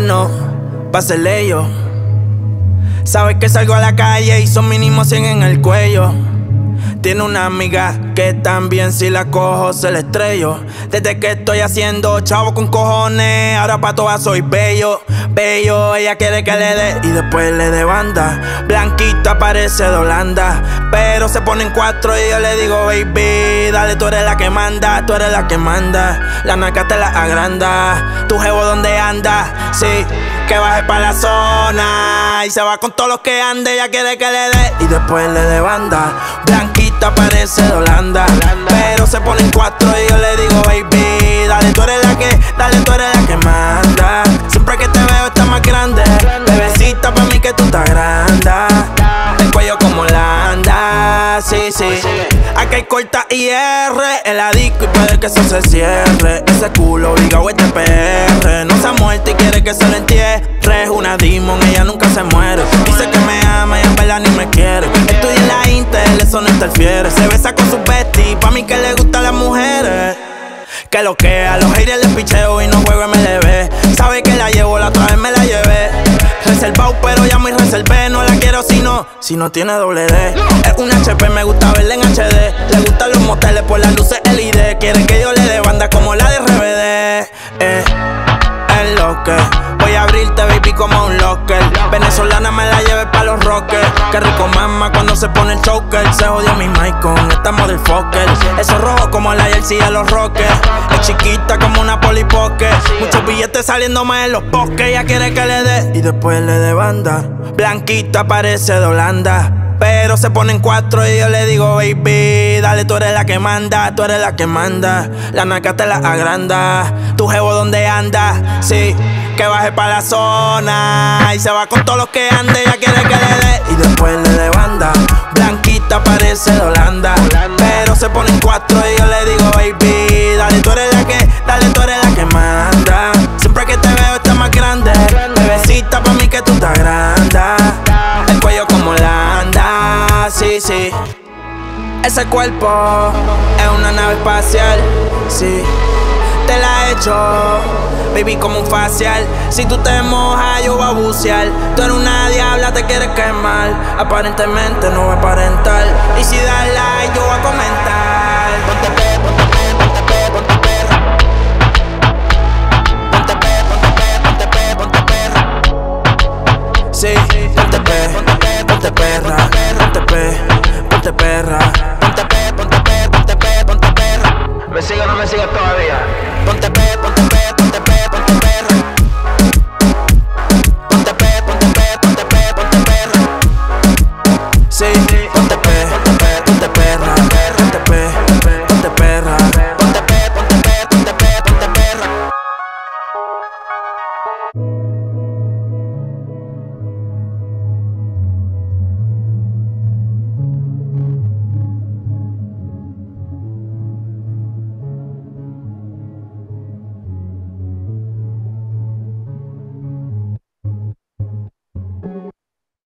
no, pásele yo. Sabes que salgo a la calle y son mínimo 100 en el cuello. Tiene una amiga que también si la cojo se la estrello. Desde que estoy haciendo chavo con cojones, ahora pa' todas soy bello, bello. Ella quiere que le dé y después le dé banda. Blanquita parece de Holanda, pero se ponen cuatro y yo le digo, baby, dale, tú eres la que manda, tú eres la que manda. La naca te la agranda, tu jevo donde anda, sí que baje pa' la zona y se va con todos los que ande. Ella quiere que le dé y después le dé banda. Blanquita parece de Holanda, pero se ponen cuatro y yo le digo, baby, dale, tú eres la que, dale, tú eres la que manda. Siempre que te veo está más grande. Bebecita pa' mí que tú estás corta IR, el disco y puede que eso se cierre. Ese culo obligado este PR. No se ha muerto y quiere que se lo entierre. Es una demon, ella nunca se muere. Dice que me ama y en verdad ni me quiere. Estoy en la Intel, eso no interfiere. Se besa con su bestie, pa' mí que le gustan las mujeres. Que lo que a los haters les picheo y no juego MLB. Sabe que la llevo, la otra vez me la llevé. Reservado, pero ya muy reservé. No la quiero si no, si no tiene doble D. Es un HP, me gusta verla en HD. Le moteles por las luces LED. Quiere que yo le dé banda como la de RBD. Eh, es lo voy a abrirte, baby, como un locker. Venezolana me la lleve pa' los rockers. Qué rico mama cuando se pone el choker. Se jodió mi mic con esta motherfucker. Eso rojo como la jersey de los rockers. Es chiquita como una polipoque. Muchos billetes saliendo más en los bosques. Ella quiere que le dé y después le dé banda. Blanquita parece de Holanda. Pero se ponen cuatro y yo le digo, baby, dale, tú eres la que manda, tú eres la que manda. La naca te la agranda, tu jevo donde anda, sí, que baje pa' la zona. Y se va con todos los que ande, ella quiere que le dé y después le banda. Blanquita parece Ese cuerpo es una nave espacial, sí. Te la he hecho, baby, como un facial. Si tú te mojas, yo voy a bucear. Tú eres una diabla, te quieres quemar. Aparentemente no va a aparentar. Y si das like, yo voy a comentar. Ponte ponte say